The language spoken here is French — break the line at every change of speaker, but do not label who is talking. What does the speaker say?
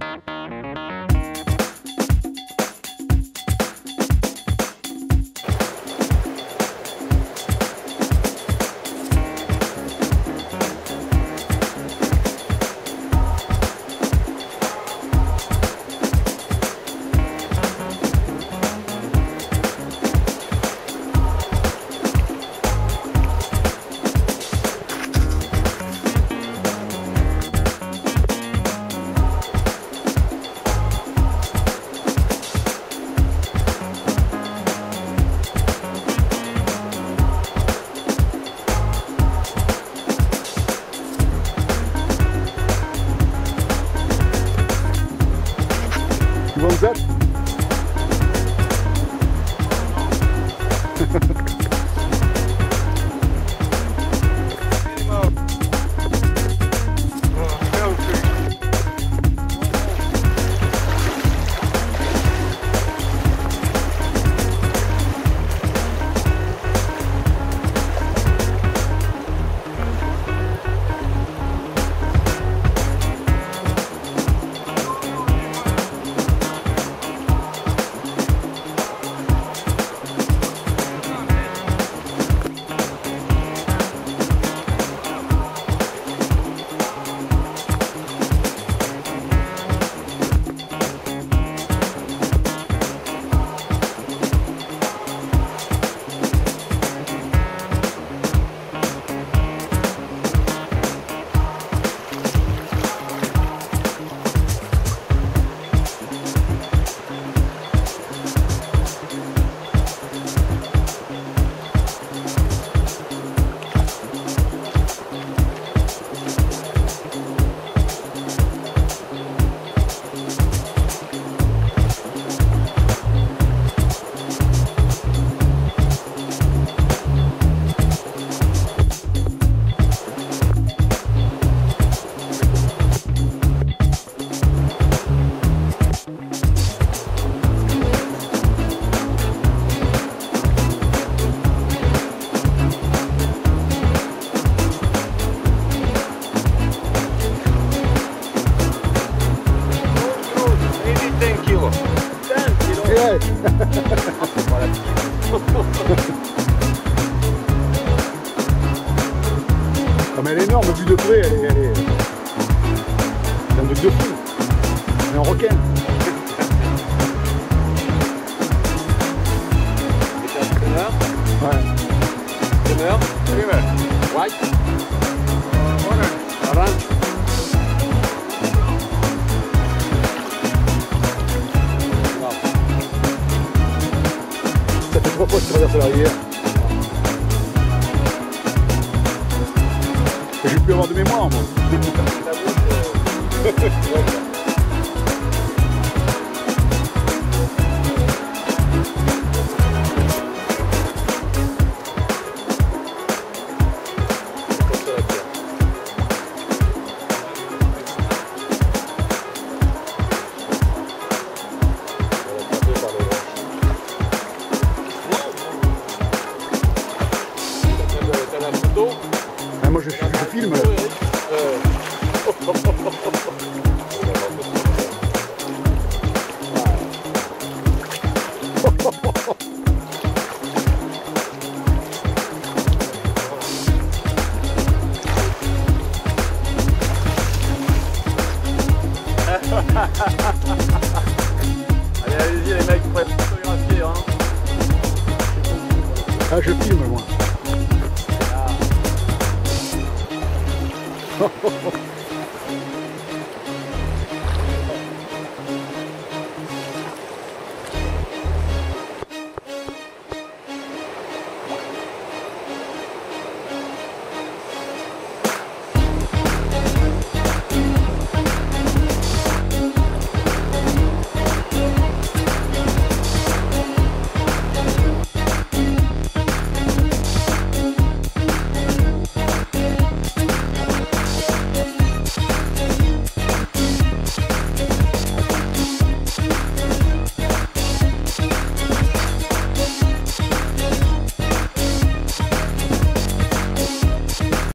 Tu vois that près, elle est. Elle est... Un truc de fou. C'est un requin. Ouais.
White.
Orange. Ça fait trois fois que je traverse la rivière. Pu avoir de mémoire, moi.
Allez, allez-y les mecs, prêts photographier. Hein.
Ah, je filme, moi.